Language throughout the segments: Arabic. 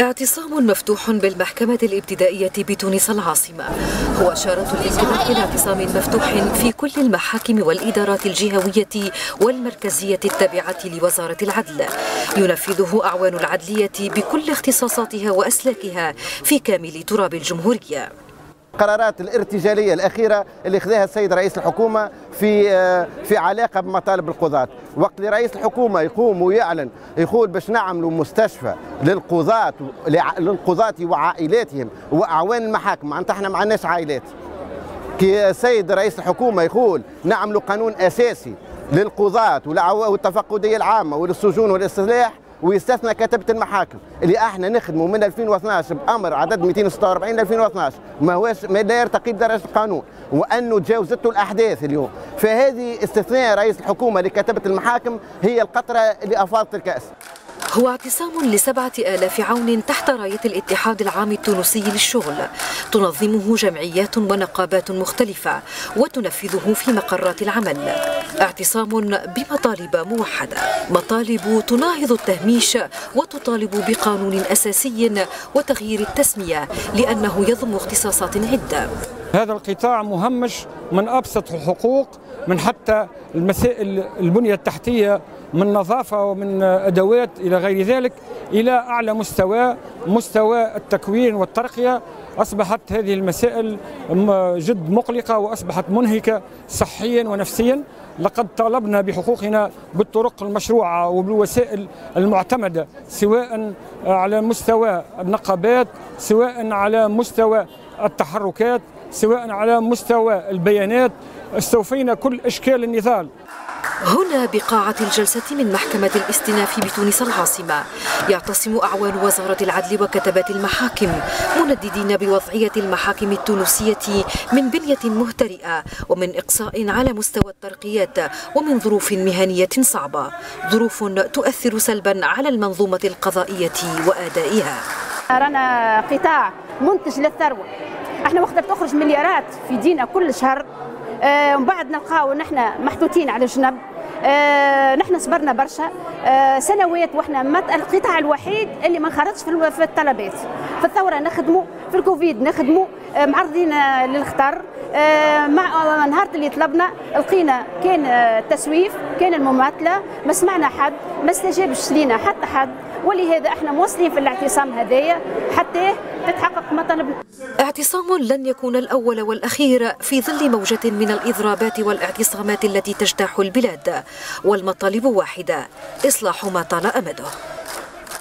اعتصام مفتوح بالمحكمة الابتدائية بتونس العاصمة. هو شارة الانطلاق إلى اعتصام مفتوح في كل المحاكم والإدارات الجهوية والمركزية التابعة لوزارة العدل. ينفذه أعوان العدلية بكل اختصاصاتها وأسلاكها في كامل تراب الجمهورية. القرارات الارتجالية الأخيرة اللي خذاها السيد رئيس الحكومة في في علاقة بمطالب القضاة. وقت اللي رئيس الحكومة يقوم ويعلن يقول باش نعملوا مستشفى للقضاة للقضاة وعائلاتهم وأعوان المحاكم. معناتها إحنا ما عندناش عائلات. كي السيد رئيس الحكومة يقول نعملوا قانون أساسي للقضاة والتفقدية العامة وللسجون والاستسلاح ويستثنى كتبة المحاكم اللي إحنا نخدموا من 2012 بأمر عدد 246 ل 2012 ما هوش ما لا يرتقي بدرجه القانون. وأنه تجاوزته الأحداث اليوم. فهذه استثناء رئيس الحكومة لكتبه المحاكم هي القطرة اللي افاضت الكأس. هو اعتصام لسبعة آلاف عون تحت راية الاتحاد العام التونسي للشغل. تنظمه جمعيات ونقابات مختلفة وتنفذه في مقرات العمل. اعتصام بمطالب موحدة. مطالب تناهض التهميش وتطالب بقانون أساسي وتغيير التسمية لأنه يضم اختصاصات عدة. هذا القطاع مهمش من أبسط الحقوق من حتى المسائل البنية التحتية من نظافة ومن أدوات إلى غير ذلك إلى أعلى مستوى مستوى التكوين والترقية. أصبحت هذه المسائل جد مقلقة وأصبحت منهكة صحيا ونفسيا. لقد طالبنا بحقوقنا بالطرق المشروعة وبالوسائل المعتمدة سواء على مستوى النقابات سواء على مستوى التحركات سواء على مستوى البيانات استوفينا كل إشكال النضال هنا بقاعة الجلسة من محكمة الاستئناف بتونس العاصمة. يعتصم أعوان وزارة العدل وكتبات المحاكم منددين بوضعية المحاكم التونسية من بنية مهترئة ومن إقصاء على مستوى الترقيات ومن ظروف مهنية صعبة. ظروف تؤثر سلبا على المنظومة القضائية وأدائها. رانا قطاع منتج للثروة. إحنا وقت تخرج مليارات في دينا كل شهر آه، ومن بعد نلقاو نحن محطوطين على جنب آه نحن صبرنا برشا. آه سنوات وإحنا القطاع الوحيد اللي ما خرجش في الطلبات. في الثورة نخدموا في الكوفيد نخدموا معرضين للخطر. مع نهار اللي طلبنا لقينا كان التسويف كان المماثلة ما سمعنا حد ما استجابش لينا حتى حد. ولهذا إحنا موصلين في الاعتصام هذايا حتى تتحقق مطالبنا اعتصام لن يكون الأول والأخير في ظل موجة من الإضرابات والاعتصامات التي تجتاح البلاد والمطالب واحدة إصلاح ما طال أمده.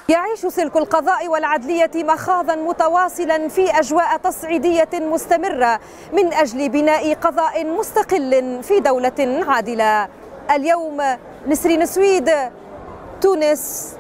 يعيش سلك القضاء والعدلية مخاضا متواصلا في أجواء تصعيدية مستمرة من أجل بناء قضاء مستقل في دولة عادلة. اليوم نسرين سويد تونس.